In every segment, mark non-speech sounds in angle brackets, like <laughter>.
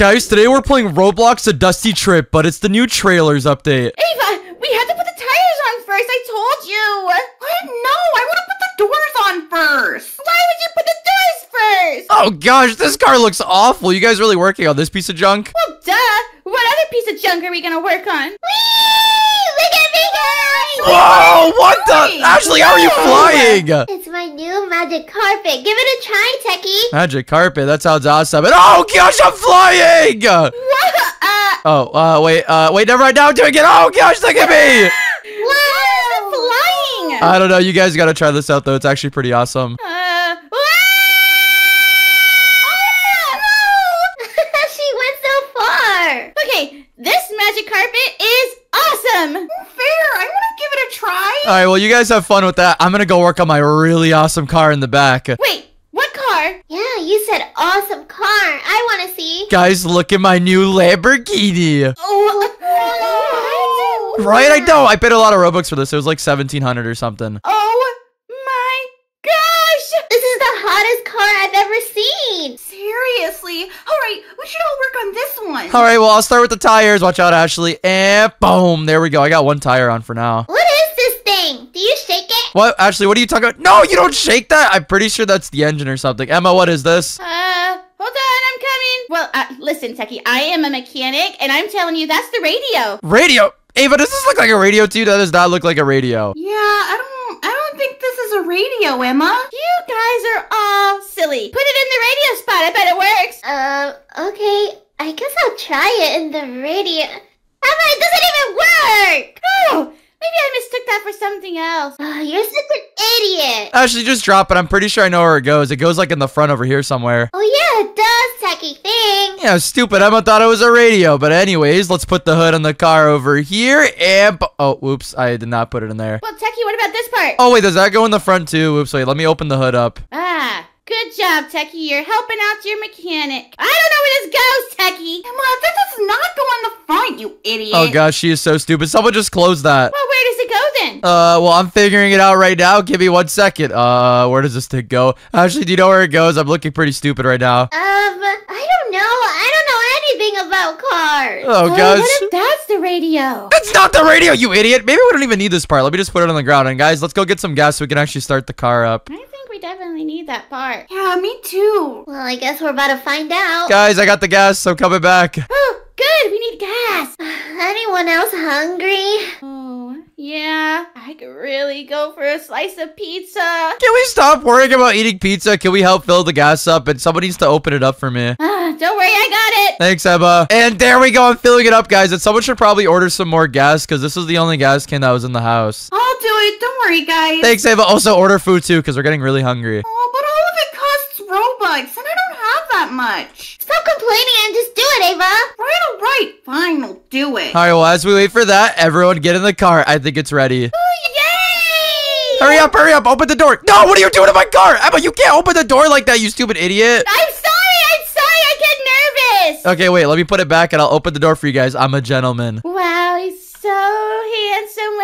Guys, today we're playing Roblox A Dusty Trip, but it's the new trailers update. Ava, we had to put the tires on first. I told you. What? No, I would have put the doors on first. Why would you put the doors first? Oh gosh, this car looks awful. You guys really working on this piece of junk? Well, duh. What other piece of junk are we gonna work on? Whee! Look at me, guys! Whoa, what the? Ashley, how are you flying? It's my new magic carpet. Give it a try, Techie. Magic carpet, that sounds awesome. And oh gosh, I'm flying! What? Uh, Oh, uh, wait, uh, wait, never mind, now I'm doing it. Oh gosh, look at me! <laughs> wow! Flying! I don't know, you guys gotta try this out though. It's actually pretty awesome. Uh, she went so far. okay, this magic carpet is awesome. Fair. I want to give it a try. All right, well, you guys have fun with that. I'm gonna go work on my really awesome car in the back. Wait, what car? Yeah, you said awesome car. I want to see. Guys, look at my new Lamborghini. Oh, what? Right, I know. I paid a lot of Robux for this. It was like 1700 or something. Oh my gosh! This is the hottest car I've ever seen. Seriously? All right, we should all work on this one. All right, well, I'll start with the tires. Watch out, Ashley. And boom. There we go. I got one tire on for now. What is this thing? Do you shake it? What? Ashley, what are you talking about? No, you don't shake that. I'm pretty sure that's the engine or something. Emma, what is this? Uh, hold on, I'm coming. Well, uh, listen, Techie, I am a mechanic, and I'm telling you, that's the radio. Radio. Ava, does this look like a radio to you? That does not look like a radio. Yeah, I don't, I don't think this is a radio, Emma. You guys are all silly. Put it in the radio spot. I bet it works. Um, okay. I guess I'll try it in the radio. Emma, it doesn't even work! Oh, maybe I mistook that for something else. Oh, <sighs> you're such an idiot. Ashley, just drop it. I'm pretty sure I know where it goes. It goes like in the front over here somewhere. Oh, yeah, it does, techie thing. Yeah, stupid. Emma thought it was a radio. But anyways, let's put the hood on the car over here. And, oh, whoops. I did not put it in there. Well, Techie, what about this part? Oh, wait, does that go in the front too? Whoops, wait. Let me open the hood up. Ah, good job, Techie. You're helping out your mechanic. I don't know where this goes, Techie. Emma, that does not go in the front, you idiot. Oh, gosh, she is so stupid. Someone just closed that. Well, where does it go then? Uh, well, I'm figuring it out right now. Give me one second. Uh, where does this thing go? Ashley, do you know where it goes? I'm looking pretty stupid right now. Um, I don't know. I don't know anything about cars. Oh, Oh, gosh. what if that's the radio? It's not the radio, you idiot. Maybe we don't even need this part. Let me just put it on the ground. And guys, let's go get some gas so we can actually start the car up. I think we definitely need that part. Yeah, me too. Well, I guess we're about to find out. Guys, I got the gas, so coming back. <gasps> Oh, good. We need gas. <sighs> Anyone else hungry? Oh, yeah. I could really go for a slice of pizza. Can we stop worrying about eating pizza? Can we help fill the gas up? And somebody needs to open it up for me. <sighs> Ah, don't worry, I got it. Thanks, Emma. And there we go. I'm filling it up, guys. And someone should probably order some more gas because this is the only gas can that was in the house. I'll do it. Don't worry, guys. Thanks, Ava. Also, order food too because we're getting really hungry. Oh, but all of it costs Robux, and I don't have that much. Stop complaining and just do it, Ava. Right, all right. Fine, I'll do it. All right, well, as we wait for that, everyone get in the car. I think it's ready. Oh, yay! Hurry up, hurry up. Open the door. No, what are you doing to my car? Emma, you can't open the door like that, you stupid idiot. I'm sorry, I'm sorry, I get nervous. Okay, wait, let me put it back and I'll open the door for you guys. I'm a gentleman. Wow, he's so handsome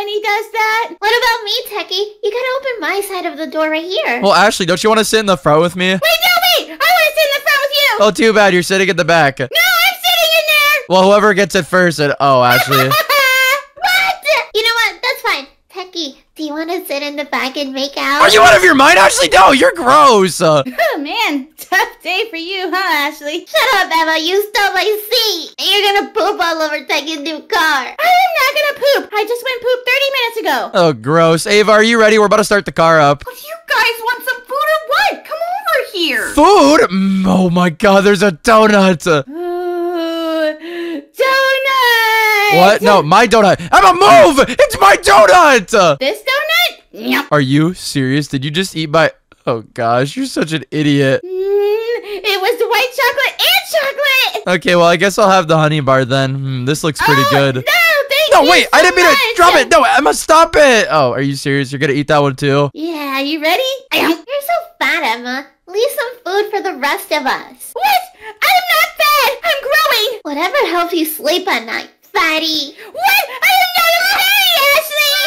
when he does that. What about me, Techie? You gotta open my side of the door right here. Well, Ashley, don't you want to sit in the front with me? Wait, no, wait! I want to sit in the front with you. Oh, too bad. You're sitting in the back. No, I'm sitting in there. Well, whoever gets it first. And, oh, Ashley. <laughs> what? You know what? That's fine. Techie, do you want to sit in the back and make out? Are you out of your mind, Ashley? No, you're gross. <laughs> Oh man, tough day for you, huh, Ashley? Shut up, Emma. You stole my seat. And you're gonna poop all over Techie's new car. I am not gonna poop. I just went poop 30 minutes ago. oh, gross. Ava, are you ready? We're about to start the car up. But you guys want some food or what? Come over here. Food? Mm, oh, my God. There's a donut. Ooh, donut. What? No, my donut. Emma, move! It's my donut! This donut? Yep. Are you serious? Did you just eat my... Oh, gosh. You're such an idiot. Mm, it was the white chocolate and chocolate. Okay, well, I guess I'll have the honey bar then. Hmm, this looks pretty Oh, good. No, thank you. No, you wait, I didn't mean to drop it. No, Emma, stop it. Oh, are you serious? You're gonna eat that one too? Yeah, you ready? You're so fat, Emma. Leave some food for the rest of us. What? I'm not fat. I'm growing. Whatever helps you sleep at night, fatty. What? I am not okay, Ashley.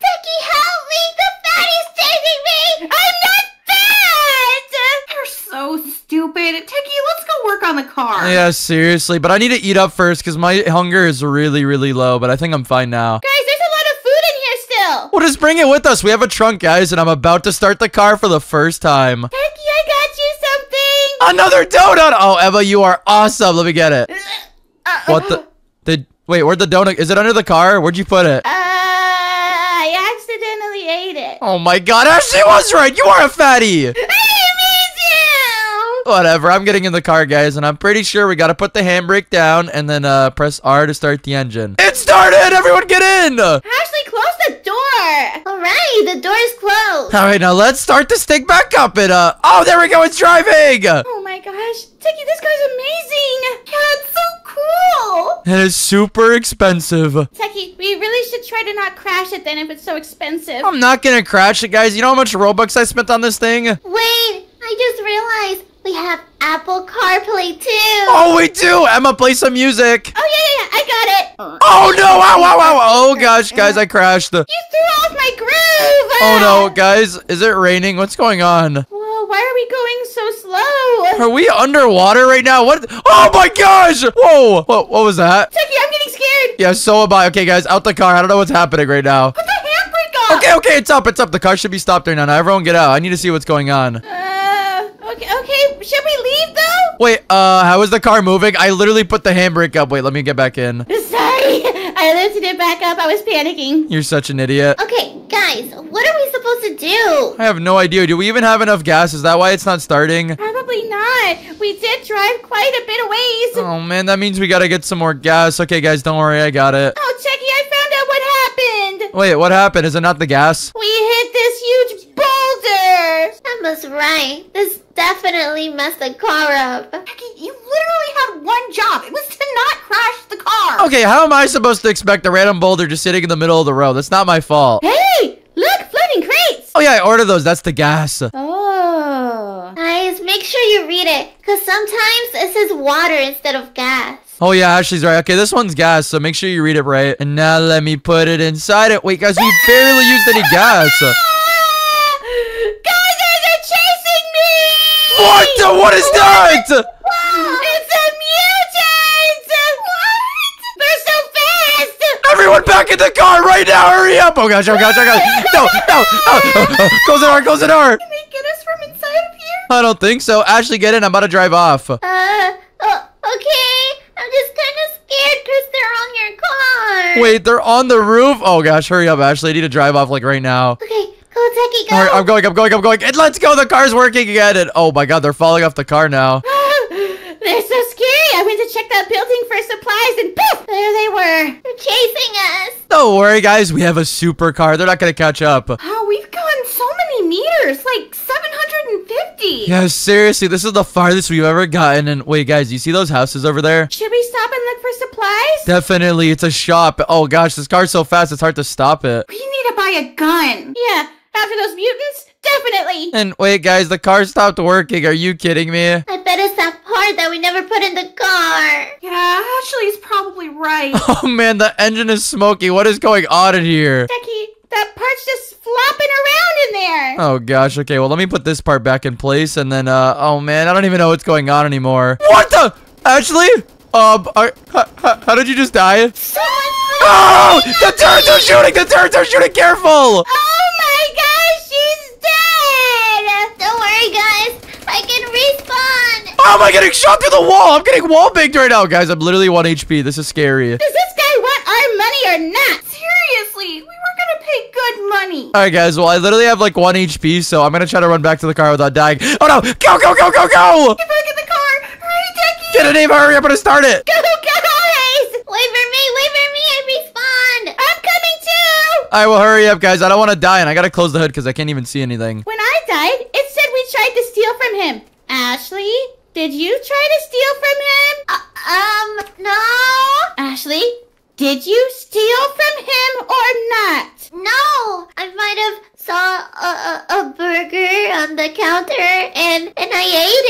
Techie, help me! The fatty's chasing me! I'm not fat. You're so stupid. Techie, let's go work on the car. Yeah, seriously. But I need to eat up first because my hunger is really, really low. But I think I'm fine now. Guys, there's a lot of food in here still. We'll just bring it with us. We have a trunk, guys, and I'm about to start the car for the first time. Becky, I got you something. Another donut! Oh, Emma, you are awesome. Let me get it. Uh, What the? Did wait? Where'd the donut? Is it under the car? Where'd you put it? Uh, I accidentally ate it. Oh my God, Ashley was right. You are a fatty. <laughs> I didn't mean to. <laughs> Whatever. I'm getting in the car, guys, and I'm pretty sure we gotta put the handbrake down and then uh press R to start the engine. It started. Everyone, get in. All Ashley, close the door. Alright, the door's closed. All right, now let's start the stick back up. And uh, oh, there we go. It's driving. Oh my gosh, Techie, this car's amazing. Yeah, it's so cool. It is super expensive. Techie, we really should try to not crash it then if it's so expensive. I'm not gonna crash it, guys. You know how much Robux I spent on this thing? Wait, I just realized we have Apple CarPlay too. Oh, we do. Emma, play some music. Oh yeah, yeah, yeah, I got it. Oh no! Ow! Ow! Ow! Oh gosh, guys, I crashed. You threw off my groove. Oh no, guys, is it raining? What's going on? Whoa, why are we going so slow? Are we underwater right now? What? Oh my gosh! Whoa! What, what was that? Techie, I'm getting scared. Yeah, so am I. Okay, guys, out the car. I don't know what's happening right now. Put the handbrake on. Okay, okay, it's up, it's up. The car should be stopped right now. Now everyone get out. I need to see what's going on. Uh, okay. Should we leave though? Wait, uh, how is the car moving? I literally put the handbrake up. Wait, let me get back in. <laughs> Sorry, I lifted it back up. I was panicking. You're such an idiot. Okay, guys, what are we supposed to do? I have no idea. Do we even have enough gas? Is that why it's not starting? Probably not. We did drive quite a bit of ways. Oh man, that means we gotta get some more gas. Okay, guys, don't worry, I got it. Oh, Techie, I found out what happened. Wait, what happened? Is it not the gas? We hit this huge boulder. Emma's right. This definitely messed the car up. Becky, you literally had one job. It was to not crash the car. Okay, how am I supposed to expect a random boulder just sitting in the middle of the road? That's not my fault. Hey, look, floating crates. Oh yeah, I ordered those. That's the gas. Oh. Guys, make sure you read it, because sometimes it says water instead of gas. Oh yeah, Ashley's right. Okay, this one's gas, so make sure you read it right. And now let me put it inside it. Wait, guys, we barely used any gas. <laughs> Ah! Guys, they're chasing me. What the? What is that? It's a mutant. What? They're so fast. Everyone back in the car right now! Hurry up! Oh gosh! Oh gosh! Oh gosh! No! No! Oh, <laughs> oh. Close the door! Close the door! Can they get us from inside of here? I don't think so. Ashley, get in. I'm about to drive off. Uh, oh, okay. I'm just kind of scared because they're on your car. Wait, they're on the roof? Oh gosh, hurry up, Ashley. I need to drive off like right now. Okay, go. All right, I'm going, I'm going, I'm going. And let's go. The car's working again. And oh my god, they're falling off the car now. <laughs> They're so scary. I went to check that building for supplies and poof, there they were. They're chasing us. Don't worry, guys. We have a super car. They're not going to catch up. Oh, we've gone so many meters, like 750. Yeah, seriously, this is the farthest we've ever gotten. And wait, guys, you see those houses over there? Should we stop and look for supplies? Definitely, it's a shop. Oh gosh, this car's so fast, it's hard to stop it. We need to buy a gun. Yeah, after those mutants, definitely. And wait, guys, the car stopped working. Are you kidding me? I bet it's that part that we never put in the car. Yeah, Ashley's probably right. <laughs> Oh man, the engine is smoky. What is going on in here? Becky, that part's just flopping around in there. Oh gosh, okay, well let me put this part back in place and then uh oh man, I don't even know what's going on anymore. What the Ashley? Um are, how, how, how did you just die? Oh! The turrets are shooting! The turrets are shooting! Careful! Oh my gosh, she's dead. Don't worry, guys. I can respawn. How am I getting shot through the wall? I'm getting wall banged right now, guys. I'm literally 1 HP. This is scary. Does this guy want our money or not? Seriously, we were gonna pay good money. Alright guys, well I literally have like 1 HP, so I'm gonna try to run back to the car without dying. Oh no! Go, go, go, go, go! Get back in the car. Hurry, Becky. Get it, Eva, hurry, I'm gonna start it! Go, guys. Wait for me. Wait for me. I respawned. I'm coming too. Alright, well hurry up guys. I don't want to die and I gotta close the hood because I can't even see anything. When I died, it said we tried to steal from him. Ashley, did you try to steal from him? Uh, um, no. Ashley, did you steal from him or not? No. I might have saw a, a, a burger on the counter and and I ate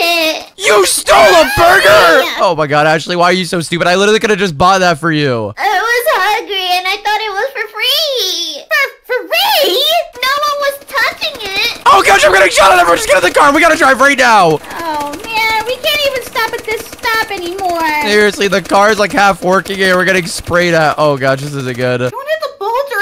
it. You stole a burger! <laughs> Oh my god, Ashley, why are you so stupid? I literally could have just bought that for you. I was hungry and I thought it was for free. For free? No one was touching it. Oh gosh, I'm getting shot at. Everyone just get in the car. We gotta drive right now. Can't even stop at this stop anymore. Seriously, the car's like half working here. We're getting sprayed at. Oh gosh, this isn't good.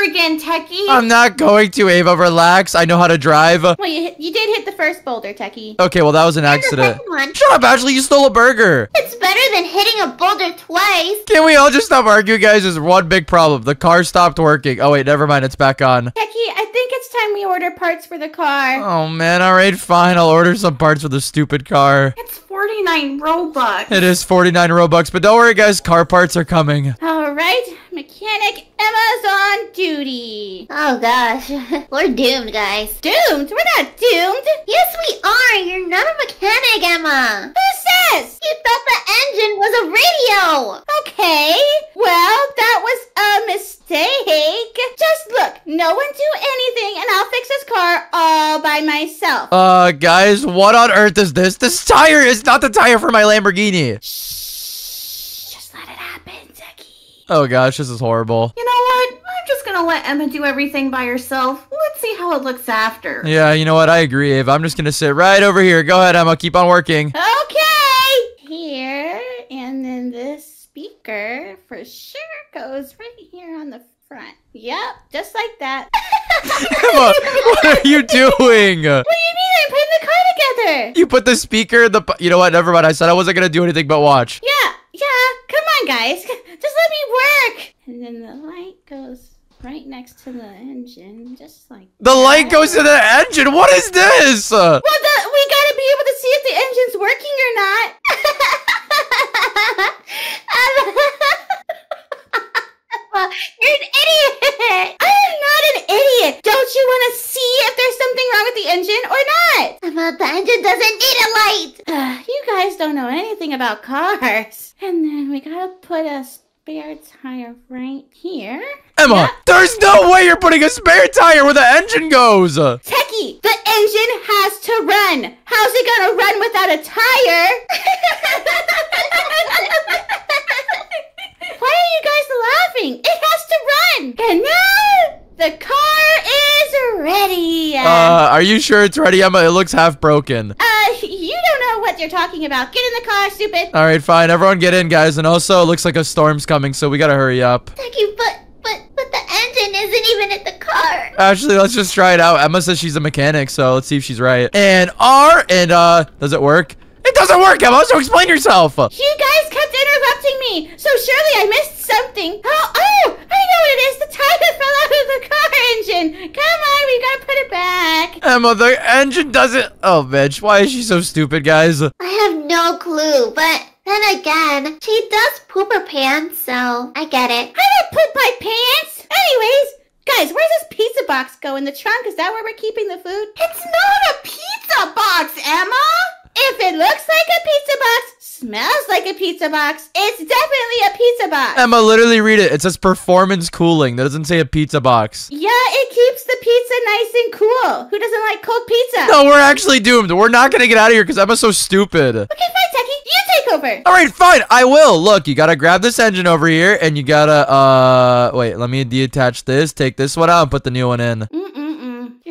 Don't hit the boulder again, Techie. I'm not going to, Ava. Relax. I know how to drive. well, you, hit- you did hit the first boulder, Techie. Okay, well, that was an accident. Shut up, Ashley. You stole a burger. It's better than hitting a boulder twice. Can we all just stop arguing, guys? There's one big problem. The car stopped working. Oh, wait, never mind. It's back on. Techie, I think it's time we order parts for the car. Oh, man. All right, fine. I'll order some parts for the stupid car. It's 49 Robux. It is 49 Robux, but don't worry, guys. Car parts are coming. All right, mechanic Emma's on duty. Oh gosh, <laughs> we're doomed, guys. Doomed? We're not doomed. Yes, we are. You're not a mechanic, Emma. Who says? You thought the engine was a radio. Okay, well, that was a mistake. Just look, no one do anything and I'll fix this car all by myself. Uh, guys, what on earth is this? This tire is not the tire for my Lamborghini. Shh, just let it happen, Techie. Oh, gosh, this is horrible. You know what? I'm just gonna let Emma do everything by herself. Let's see how it looks after. Yeah, you know what? I agree, Ava. I'm just gonna sit right over here. Go ahead, Emma. Keep on working. Okay! Here, and then this speaker for sure goes right here on the front. Yep, just like that. <laughs> Emma, what are you doing? <laughs> What do you mean? I'm putting the car together. You put the speaker in the. You know what? Never mind. I said I wasn't gonna do anything but watch. Yeah, yeah. Come on, guys. <laughs> Just let me work. And then the light goes right next to the engine, just like The light goes to the engine. What is this? Uh, Well, the, we gotta be able to see if the engine's working or not. <laughs> You're an idiot. I am not an idiot. Don't you want to see if there's something wrong with the engine or not? Emma, the engine doesn't need a light. Ugh, <sighs> you guys don't know anything about cars. And then we gotta put a spare tire right here. Emma, Yeah. there's no way you're putting a spare tire where the engine goes. Techie, the engine has to run. How's it gonna run without a tire? <laughs> Why are you guys laughing? It has to run. And now the car is ready. Uh, are you sure it's ready, Emma? It looks half broken. Uh, you don't know what you're talking about. Get in the car, stupid. All right, fine. Everyone get in, guys. And also, it looks like a storm's coming, so we gotta hurry up. Thank you, but but but the engine isn't even in the car. Actually, let's just try it out. Emma says she's a mechanic, so let's see if she's right. And R, and uh, does it work? It doesn't work, Emma, so explain yourself. You guys kept interrupting me, so surely I missed something. Oh, oh, I know what it is. The tire <laughs> fell out of the car engine. Come on, we gotta put it back. Emma, the engine doesn't. Oh, bitch. Why is she so stupid, guys? I have no clue, but then again, she does poop her pants, so I get it. I don't poop my pants. Anyways, guys, where's this pizza box go in the trunk? Is that where we're keeping the food? It's not a pizza box, Emma. If it looks like a pizza box, smells like a pizza box, it's definitely a pizza box. Emma, literally read it. It says performance cooling. That doesn't say a pizza box. yeah, it keeps the pizza nice and cool. Who doesn't like cold pizza? No, we're actually doomed. We're not gonna get out of here because Emma's so stupid. Okay, fine, Techie. You take over. All right, fine. I will. Look, you gotta grab this engine over here, and you gotta uh wait. Let me detach this. Take this one out and put the new one in. Mm-mm-mm.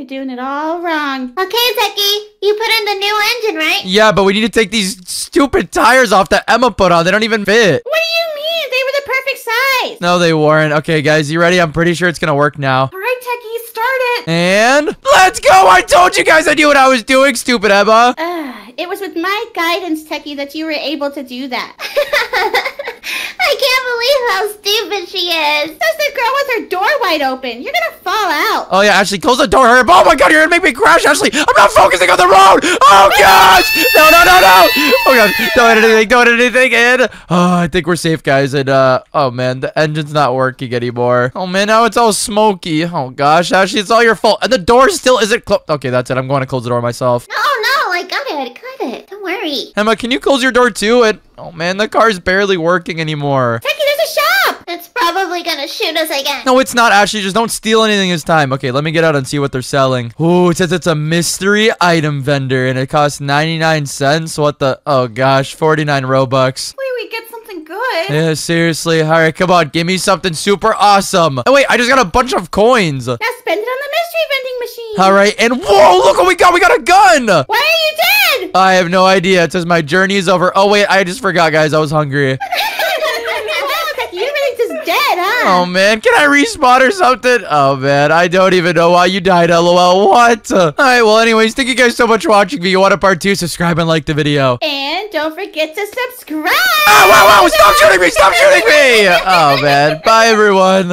You're doing it all wrong. Okay, Techie, you put in the new engine, right? Yeah, but we need to take these stupid tires off that Emma put on. They don't even fit. What do you mean? They were the perfect size. No, they weren't. Okay, guys, you ready? I'm pretty sure it's gonna work now. All right, Techie, start it. And let's go! I told you guys I knew what I was doing, stupid Emma. Uh, it was with my guidance, Techie, that you were able to do that. <laughs> I can't believe how stupid she is. That's the girl with her door wide open. You're gonna fall out. Oh yeah, Ashley, close the door. Hurry up. Oh my god, you're gonna make me crash, Ashley. I'm not focusing on the road. Oh <laughs> gosh. No, no, no, no. Oh god. Don't hit anything. Don't hit anything. And oh, I think we're safe, guys. And uh, oh man, the engine's not working anymore. Oh man, now it's all smoky. Oh gosh, Ashley, it's all your fault. And the door still isn't closed. Okay, that's it. I'm going to close the door myself. No, no, I got it. I got it. Emma, can you close your door too? It, oh man, the car's barely working anymore. Techie, there's a shop. It's probably gonna shoot us again. No, it's not, Ashley. Just don't steal anything this time. Okay, let me get out and see what they're selling. Ooh, it says it's a mystery item vendor, and it costs 99 cents. What the? Oh, gosh. 49 Robux. Wait, we get something something good. Yeah, seriously. All right, come on. Give me something super awesome. Oh, wait, I just got a bunch of coins. Now spend it on the mystery vending machine. All right, and whoa, look what we got. We got a gun. Why are you dead? I have no idea. It says my journey is over. Oh, wait, I just forgot, guys. I was hungry. <laughs> You're really just dead, huh? Oh, man. Can I respawn or something? Oh, man. I don't even know why you died, lol. What? All right, well, anyways, thank you guys so much for watching. If you want a part two, subscribe and like the video. And don't forget to subscribe. Oh, wow, wow. Stop shooting me. Stop shooting me. Oh, man. Bye, everyone.